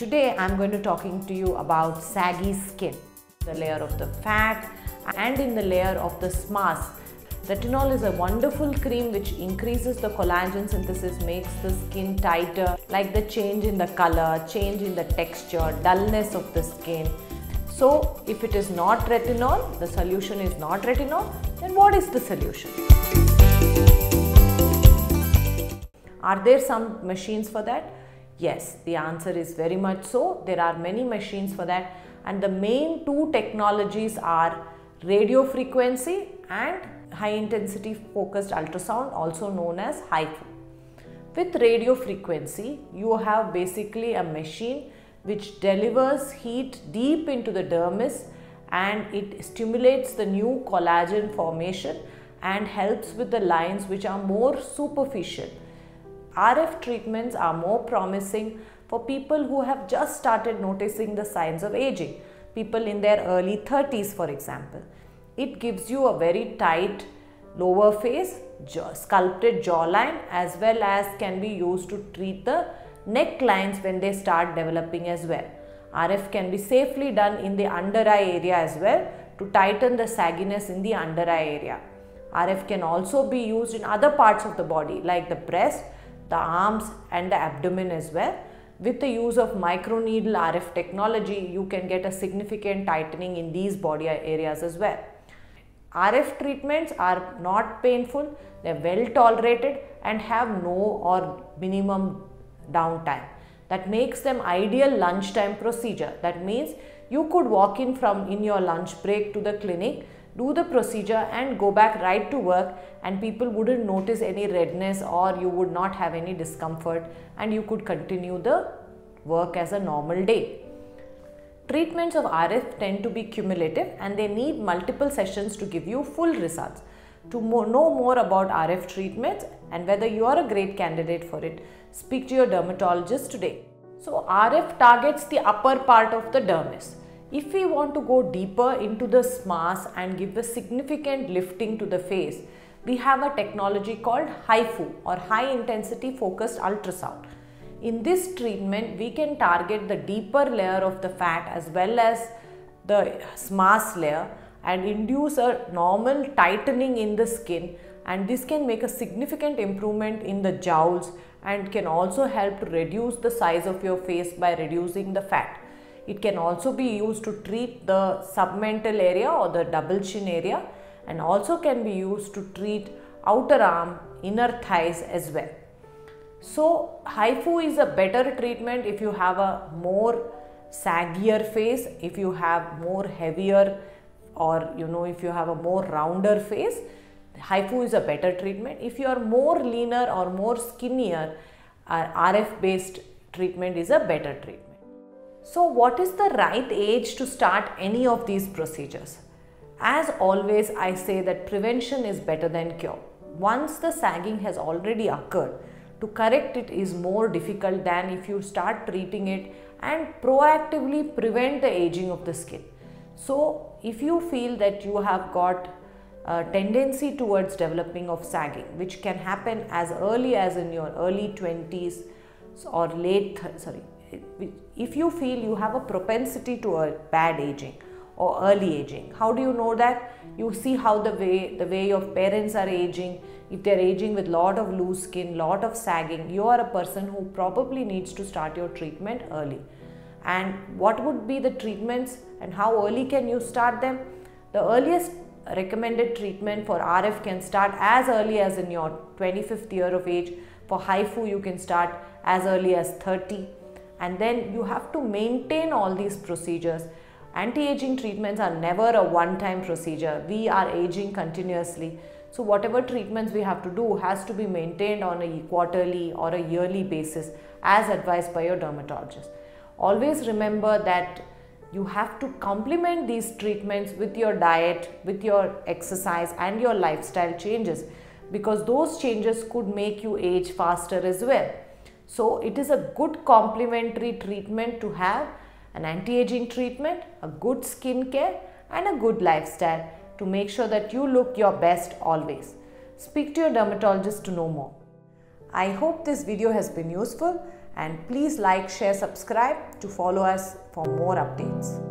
today I'm going to talking to you about saggy skin, the layer of the fat and in the layer of the SMAS. Retinol is a wonderful cream which increases the collagen synthesis, makes the skin tighter, like the change in the color, change in the texture, dullness of the skin. So if it is not retinol, the solution is not retinol, then what is the solution? Are there some machines for that? Yes, the answer is very much so. There are many machines for that and the main two technologies are radio frequency and high intensity focused ultrasound also known as HIFU. With radio frequency, you have basically a machine which delivers heat deep into the dermis and it stimulates the new collagen formation and helps with the lines which are more superficial RF treatments are more promising for people who have just started noticing the signs of aging, people in their early 30s for example. It gives you a very tight lower face, sculpted jawline as well as can be used to treat the necklines when they start developing as well. RF can be safely done in the under eye area as well to tighten the sagginess in the under eye area. RF can also be used in other parts of the body like the breast the arms and the abdomen as well. With the use of microneedle RF technology, you can get a significant tightening in these body areas as well. RF treatments are not painful, they are well tolerated and have no or minimum downtime. That makes them ideal lunchtime procedure. That means you could walk in from in your lunch break to the clinic do the procedure and go back right to work and people wouldn't notice any redness or you would not have any discomfort and you could continue the work as a normal day. Treatments of RF tend to be cumulative and they need multiple sessions to give you full results. To know more about RF treatments and whether you are a great candidate for it, speak to your dermatologist today. So RF targets the upper part of the dermis. If we want to go deeper into the SMAS and give a significant lifting to the face, we have a technology called HIFU or high intensity focused ultrasound. In this treatment, we can target the deeper layer of the fat as well as the SMAS layer and induce a normal tightening in the skin and this can make a significant improvement in the jowls and can also help to reduce the size of your face by reducing the fat. It can also be used to treat the submental area or the double chin area and also can be used to treat outer arm, inner thighs as well. So, HIFU is a better treatment if you have a more saggier face, if you have more heavier or you know if you have a more rounder face, HIFU is a better treatment. If you are more leaner or more skinnier, RF based treatment is a better treatment. So what is the right age to start any of these procedures? As always, I say that prevention is better than cure. Once the sagging has already occurred, to correct it is more difficult than if you start treating it and proactively prevent the aging of the skin. So, if you feel that you have got a tendency towards developing of sagging, which can happen as early as in your early 20s or late, sorry, if you feel you have a propensity to a bad aging or early aging how do you know that? You see how the way the way your parents are aging. If they're aging with lot of loose skin lot of sagging you are a person who probably needs to start your treatment early. And what would be the treatments and how early can you start them? The earliest recommended treatment for RF can start as early as in your 25th year of age. For HIFU you can start as early as 30 and then you have to maintain all these procedures. Anti-aging treatments are never a one-time procedure. We are aging continuously. So whatever treatments we have to do has to be maintained on a quarterly or a yearly basis as advised by your dermatologist. Always remember that you have to complement these treatments with your diet, with your exercise and your lifestyle changes because those changes could make you age faster as well. So it is a good complementary treatment to have an anti-aging treatment, a good skin care and a good lifestyle to make sure that you look your best always. Speak to your dermatologist to know more. I hope this video has been useful and please like, share, subscribe to follow us for more updates.